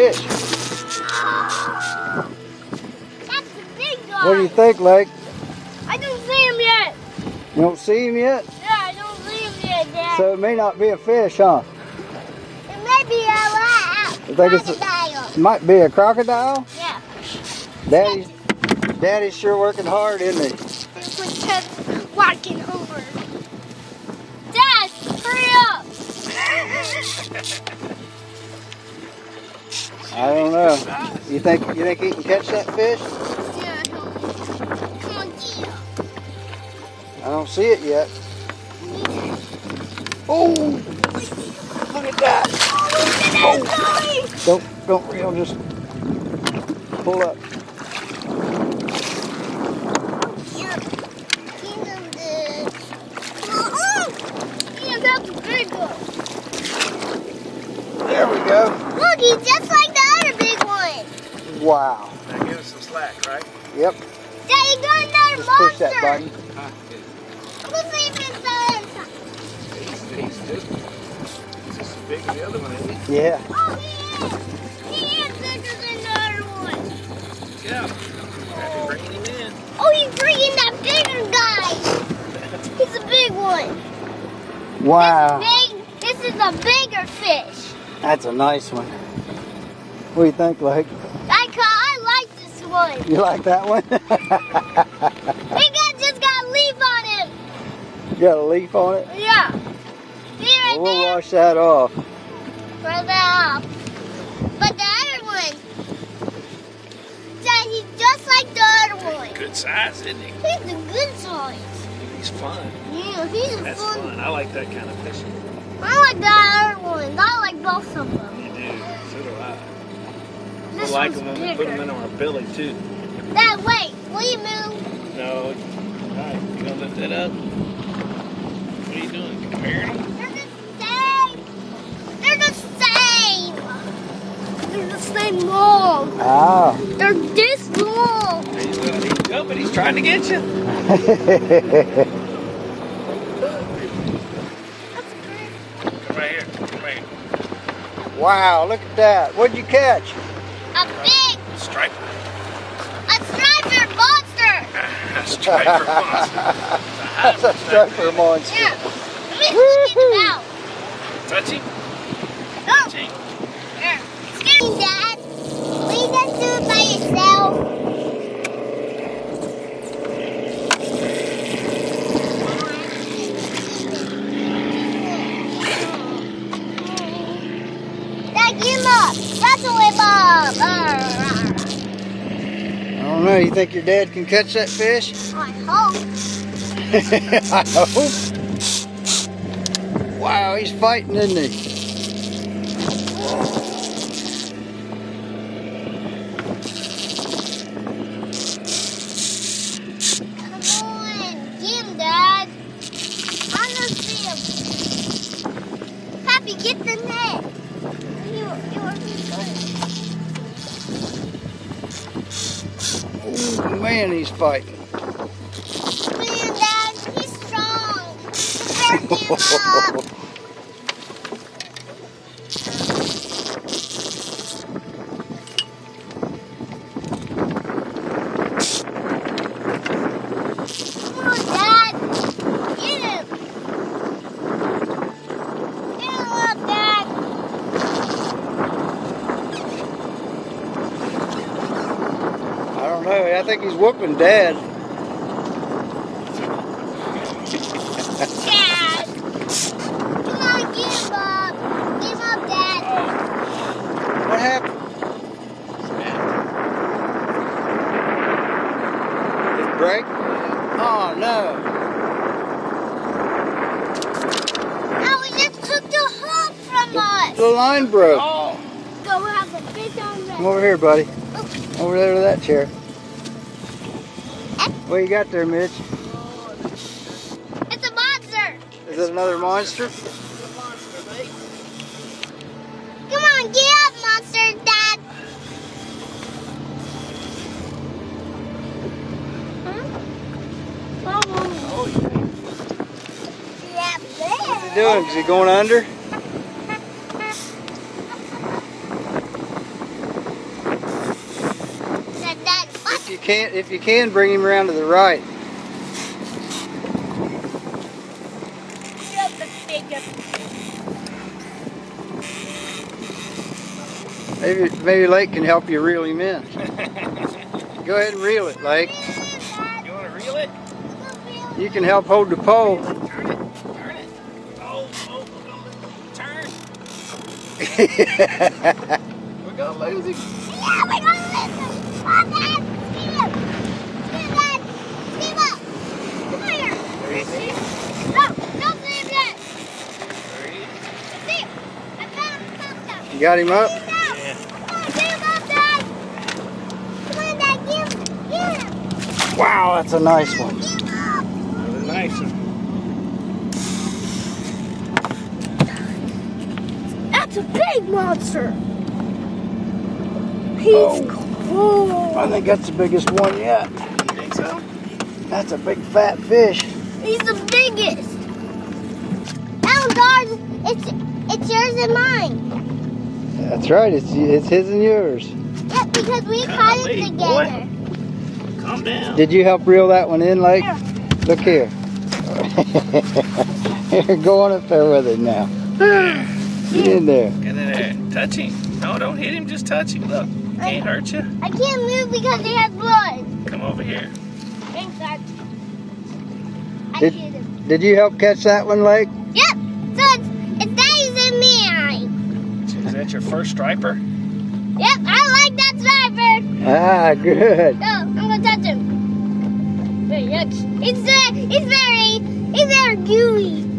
nice fish. That's the big guy. What do you think, Lake? I don't see him yet. You don't see him yet? Yeah, I don't see him yet, Dad. So it may not be a fish, huh? it may be a rat. You think it's a- crocodile. It might be a crocodile. Yeah. Daddy's, Daddy's sure working hard, isn't he? This one's walking over. Dad, hurry up. I don't know. You think you think he can catch that fish? Yeah, come on, get. I don't see it yet. Oh, look at that! Oh, look at that guy. Don't don't reel, just pull up. Yeah. King of the... Oh, yeah, that's a big one. There we go. Look, he's just like the other big one. Wow. Now give us some slack, right? Yep. Daddy, got another Just monster. push that button. Let's see if it's uh, He's, he's just, he's just as big as the other one, isn't he? Yeah. Oh, he is. He is bigger than the other one. Yeah. Have to him in. Oh, he's bringing that bigger guy. He's a big one. Wow. Big, this is a bigger fish. That's a nice one. What do you think, Lake? I, ca- I like this one. You like that one? He got, just got a leaf on him. you got a leaf on it? Yeah. See right we'll there? wash that off. Throw that off. But the other one, Dad, he's just like the other one. Good size, isn't he? He's a good size. He's fun. Yeah, he's a That's fun. fun. I like that kind of fishing. I like the other one. I like both of them. You do. So do I. This I like one's them when we bigger. put them in our belly, too. Dad, wait. Will you move? No. All right. You gonna lift that up? What are you doing? Comparing them? They're the same. They're the same. They're the same long. Ah. They're this long. He's, uh, he's jumping. He's trying to get you. That's great. Come right here. Come right here. wow, look at that. What'd you catch? A big, Striper. A striper monster. Striper monster. That's a striper monster. Yeah. Let me get him out. Touch him. Go. Touch him. Here. Excuse me, Dad. Will you just do it by yourself? Dad, get him up. Wrestle him up. I don't know. You think your dad can catch that fish? I hope. I hope. Wow, he's fighting, isn't he? Come on. Get him, Dad. I don't see him. Pappy, get the net. You, you are good. Man, he's fighting. Man, Dad, he's strong. Protect him up. Come on, Dad. Get him. Get him up, Dad. I don't know. I think he's whooping dad. Dad. Come on, get him up. Get him up, Dad. What happened? Did it break? Oh no. Oh, he just took the hook from us. The line broke. Oh. Go have a big on Come over here, buddy. Over there to that chair. What you got there, Mitch? It's a monster. Is it another monster? Come on, get up, monster, Dad. Huh? Yeah, What's he doing? Is he going under? Can't, if you can, bring him around to the right. Maybe maybe Lake can help you reel him in. Go ahead and reel it, Lake. You want to reel it? You can help hold the pole. Turn it. Turn it. Oh, oh, oh. Turn. We're going to lose him. Yeah, we're gonna listen. Oh, Dad, speed up. Speed up, Dad. Speed up. Come here. There he is. No, don't leave yet. There. See, I found something. You got him up? Yeah. Come on, Dad. Come on, Dad, give, give him. Wow, that's a nice one. Give up. Another nice one. That's a big monster. He's Oh. cool. I think that's the biggest one yet. You think so? That's a big fat fish. He's the biggest. Oh, that one's. It's it's yours and mine. That's right. It's it's his and yours. Yep, because we caught it Golly, boy. together. Calm down. Did you help reel that one in, Lake? Look here. You're going up there with it now. Get in there. Get in there. Touch him. No, don't hit him. Just touch him. Look. Can't hurt you. I can't move because he has blood. Come over here. Thanks, Dad. I Did- shoot him. Did you help catch that one, Lake? Yep. So it's it's Daddy's and mine. Is that your first striper? Yep, I like that sniper. Ah, good. No, I'm gonna touch him. Very yuck. It's uh, he's very he's very gooey.